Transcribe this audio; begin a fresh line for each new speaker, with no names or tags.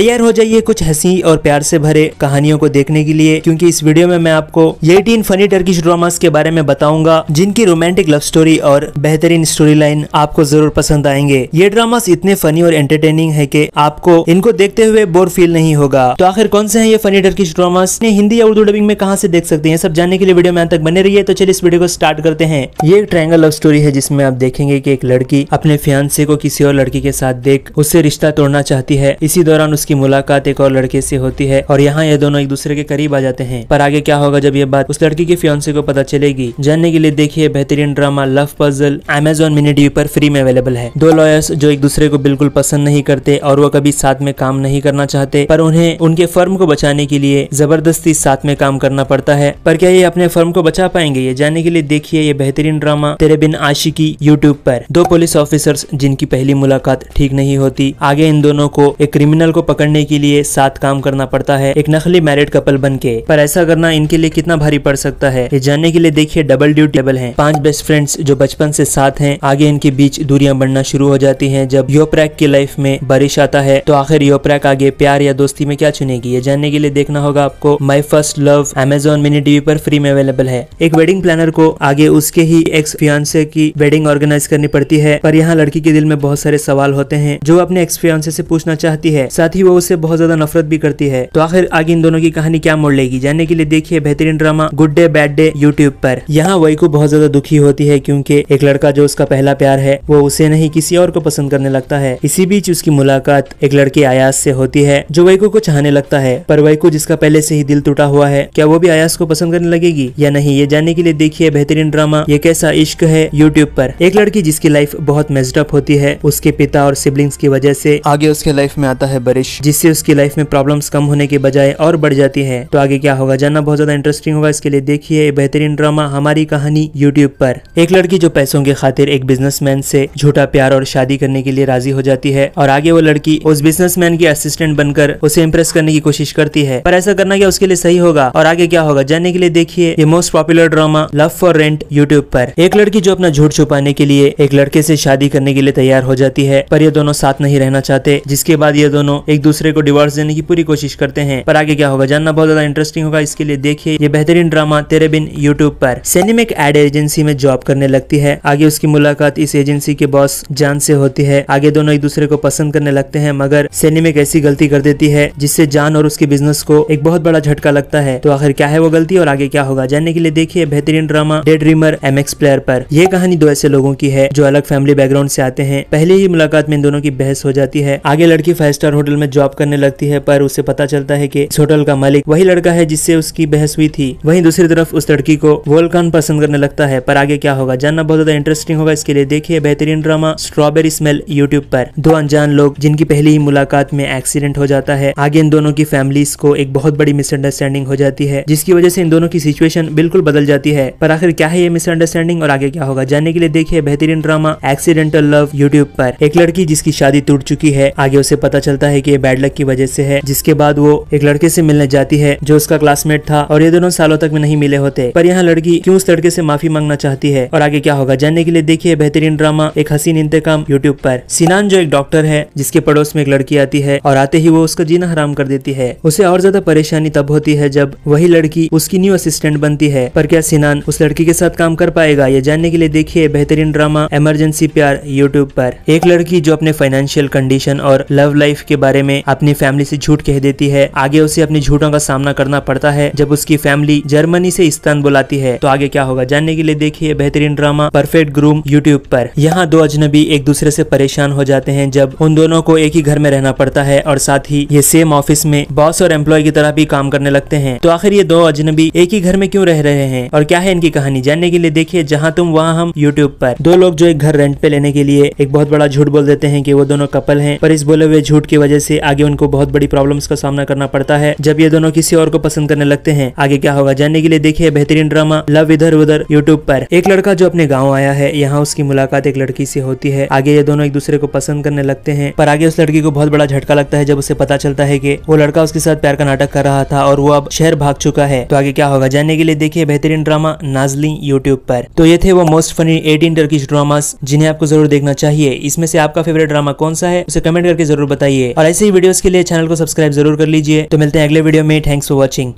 तैयार हो जाइए कुछ हँसी और प्यार से भरे कहानियों को देखने के लिए, क्योंकि इस वीडियो में मैं आपको 18 फनी टर्किश ड्रामास के बारे में बताऊँगा, जिनकी रोमांटिक लव स्टोरी और बेहतरीन स्टोरी लाइन आपको ज़रूर पसंद आएँगे। ये ड्रामास इतने फनी और एंटरटेनिंग है की आपको इनको देखते हुए बोर फील नहीं होगा। तो आखिर कौन से है ये फनी टर्किश ड्रामास? हिंदी या उर्दू डबिंग में कहा से देख सकते हैं? सब जानने के लिए वीडियो में तक बने रहिए। तो चलिए इस वीडियो को स्टार्ट करते हैं। ये एक ट्रायंगल लव स्टोरी है, जिसमें आप देखेंगे की एक लड़की अपने फियांसे को किसी और लड़की के साथ देख, उससे रिश्ता तोड़ना चाहती है। इसी दौरान उसकी मुलाकात एक और लड़के से होती है और यहाँ ये दोनों एक दूसरे के करीब आ जाते हैं। पर आगे क्या होगा जब ये बात उस लड़की के फियांसे को पता चलेगी? जानने के लिए देखिए बेहतरीन drama love puzzle Amazon mini TV पर फ्री में अवेलेबल है। दो लॉयर्स जो एक दूसरे को बिल्कुल पसंद नहीं करते और वो कभी साथ में काम नहीं करना चाहते, पर उन्हें उनके फर्म को बचाने के लिए ज़बरदस्ती साथ में काम करना पड़ता है। पर क्या ये अपने फर्म को बचा पाएँगे? ये जानने के लिए देखिए ये बेहतरीन ड्रामा तेरे बिन आशिकी यूट्यूब पर। दो पुलिस ऑफिसर्स जिनकी पहली मुलाकात ठीक नहीं होती, आगे इन दोनों को एक क्रिमिनल को पकड़ने के लिए साथ काम करना पड़ता है एक नकली मैरिड कपल बन के पर ऐसा करना इनके लिए कितना भारी पड़ सकता है? ये जानने के लिए देखिए डबल ड्यूटी टेबल है। पाँच बेस्ट फ्रेंड्स जो बचपन से साथ हैं, आगे इनके बीच दूरियाँ बढ़ना शुरू हो जाती हैं। जब योप्रैक की लाइफ में बारिश आता है तो आखिर योप्रैक आगे प्यार या दोस्ती में क्या चुनेगी? ये जानने के लिए देखना होगा आपको my first love Amazon mini TV पर फ्री में अवेलेबल है। एक वेडिंग प्लानर को आगे उसके ही एक्स फियांसे की वेडिंग ऑर्गेनाइज करनी पड़ती है। पर यहाँ लड़की के दिल में बहुत सारे सवाल होते हैं, जो अपने एक्स फियांसे से पूछना चाहती है। साथ ही वो उससे बहुत ज़्यादा नफरत भी करती है। तो आखिर आगे इन दोनों की कहानी क्या मोड़ लेगी? जानने के लिए देखिए बेहतरीन drama good day bad day YouTube पर। यहाँ वही को बहुत ज़्यादा दुखी होती है क्योंकि एक लड़का जो उसका पहला प्यार है, वो उसे नहीं किसी और को पसंद करने लगता है। इसी बीच उसकी मुलाकात एक लड़के आयास से होती है, जो वही को चाहने लगता है। पर वही जिसका पहले से ही दिल टूटा हुआ है, क्या वो भी आयास को पसंद करने लगेगी या नहीं, ये जानने के लिए देखिए बेहतरीन ड्रामा ये कैसा इश्क है यूट्यूब पर। एक लड़की जिसकी लाइफ बहुत मेजडअप होती है, उसके पिता और सिबलिंग्स की वजह से आगे उसके लाइफ में आता है बारिश जिससे उसकी लाइफ में प्रॉब्लम्स कम होने के बजाय और बढ़ जाती है। तो आगे क्या होगा? जानना बहुत ज़्यादा इंटरेस्टिंग होगा। इसके लिए देखिए बेहतरीन ड्रामा हमारी कहानी यूट्यूब पर। एक लड़की जो पैसों के खातिर एक बिजनेसमैन से झूठा प्यार और शादी करने के लिए राज़ी हो जाती है और आगे वो लड़की उस बिजनेसमैन की असिस्टेंट बनकर उसे इम्प्रेस करने की कोशिश करती है। पर ऐसा करना क्या उसके लिए सही होगा? और आगे क्या होगा? जानने के लिए देखिए ये most popular drama love for rent YouTube पर। एक लड़की जो अपना झूठ छुपाने के लिए एक लड़के से शादी करने के लिए तैयार हो जाती है, पर ये दोनों साथ नहीं रहना चाहते, जिसके बाद ये दोनों एक दूसरे को डिवोर्स देने की पूरी कोशिश करते हैं। पर आगे क्या होगा? जानना बहुत ज़्यादा इंटरेस्टिंग होगा। इसके लिए देखिए, ये बेहतरीन ड्रामा तेरे बिन यूट्यूब पर। सिनेमिक एड एजेंसी में जॉब करने लगती है। आगे उसकी मुलाकात इस एजेंसी के बॉस जान से होती है। आगे दोनों एक दूसरे को पसंद करने लगते हैं, मगर सिनेमिक ऐसी गलती कर देती है, जिससे जान और उसके बिज़नेस को एक बहुत बड़ा झटका लगता है। तो आखिर क्या है वो गलती और आगे क्या होगा? जानने के लिए देखिए बेहतरीन drama daydreamer M X player पर। यह कहानी दो ऐसे लोगों की है, जो अलग फैमिली बैकग्राउंड से आते हैं। पहले ही मुलाकात में इन दोनों की बहस हो जाती है। आगे लड़की फाइव स्टार होटल में जॉब करने लगती है, पर उसे पता चलता है कि इस होटल का मालिक वही लड़का है जिससे उसकी बहस हुई थी। वहीं दूसरी तरफ़ उस लड़की को वोल्कान पसंद करने लगता है, पर आगे क्या होगा? जानना बहुत ज़्यादा इंटरेस्टिंग होगा। इसके लिए देखिए बेहतरीन ड्रामा स्ट्रॉबेरी स्मेल यूट्यूब पर। दो अनजान लोग जिनकी पहली ही मुलाकात में एक्सीडेंट हो जाता है, आगे इन दोनों की फैमिलीज़ को एक बहुत बड़ी मिसअंडरस्टैंडिंग हो जाती है, जिसकी वजह से इन दोनों की सिचुएशन बिल्कुल बदल जाती है। पर आखिर क्या है ये मिसअंडरस्टैंडिंग और आगे क्या होगा? जानने के लिए देखिए बेहतरीन ड्रामा एक्सीडेंटल लव यूट्यूब पर। एक लड़की जिसकी शादी टूट चुकी है, आगे उसे पता चलता है कि बैड लक की वजह से है, जिसके बाद वो एक लड़के से मिलने जाती है, जो उसका क्लासमेट था, और ये दोनों सालों तक में नहीं मिले होते। पर यहाँ लड़की क्यों उस लड़के से माफ़ी मांगना चाहती है, और आगे क्या होगा? जानने के लिए देखिए बेहतरीन ड्रामा, एक हसीन इंतकाम यूट्यूब पर। सिनान जो एक डॉक्टर है, जिसके पड़ोस में एक लड़की आती है, और आते ही वो उसका जीना हराम कर देती है। उसे और ज़्यादा परेशानी तब होती है जब वही लड़की उसकी न्यू असिस्टेंट बनती है। पर क्या सिनान उस लड़की के साथ काम कर पाएगा? ये जानने के लिए देखिए बेहतरीन ड्रामा इमरजेंसी प्यार यूट्यूब पर। एक लड़की जो अपने फाइनेंशियल कंडीशन और लव लाइफ के बारे में अपनी फैमिली से झूठ कह देती है। आगे उसे अपनी झूठों का सामना करना पड़ता है। जब उसकी फैमिली जर्मनी से इस्तानबुल आती है तो आगे क्या होगा? जानने के लिए देखिए बेहतरीन ड्रामा परफेक्ट ग्रूम यूट्यूब पर। यहाँ दो अजनबी एक दूसरे से परेशान हो जाते हैं, जब उन दोनों को एक ही घर में रहना पड़ता है और साथ ही ये सेम ऑफ़िस में बॉस और एम्प्लॉय की तरह भी काम करने लगते हैं। तो आखिर ये दो अजनबी एक ही घर में क्यों रह रहे हैं? और क्या है इनकी कहानी? जानने के लिए देखिए, जहाँ तुम, वहाँ हम यूट्यूब पर। दो लोग जो एक घर रेंट पे लेने के लिए एक बहुत बड़ा झूठ बोल देते हैं कि वो दोनों कपल हैं, पर इस बोले हुए झूठ की वजह से आगे उनको बहुत बड़ी प्रॉब्लम्स का सामना करना पड़ता है। जब ये दोनों किसी और को पसंद करने लगते हैं, आगे क्या होगा? जानने के लिए देखिए बेहतरीन ड्रामा लव इधर उधर यूट्यूब पर। एक लड़का जो अपने गाँव आया है, यहाँ उसकी मुलाकात एक लड़की से होती है। आगे ये दोनों एक दूसरे को पसंद करने लगते हैं, पर आगे उस लड़की को बहुत बड़ा झटका लगता है जब उसे पता चलता है की वो लड़का उसके साथ प्यार का नाटक कर रहा था और वो अब शहर भाग चुका है। तो आगे क्या होगा? जानने के लिए देखिए बेहतरीन ड्रामा नाजली यूट्यूब पर। तो ये थे वो most funny eighteen Turkish dramas जिन्हें आपको ज़रूर देखना चाहिए। इसमें से आपका फेवरेट ड्रामा कौन सा है, उसे कमेंट करके ज़रूर बताइए। और ऐसे ही वीडियोस के लिए चैनल को सब्सक्राइब ज़रूर कर लीजिए। तो मिलते हैं अगले वीडियो में। Thanks for watching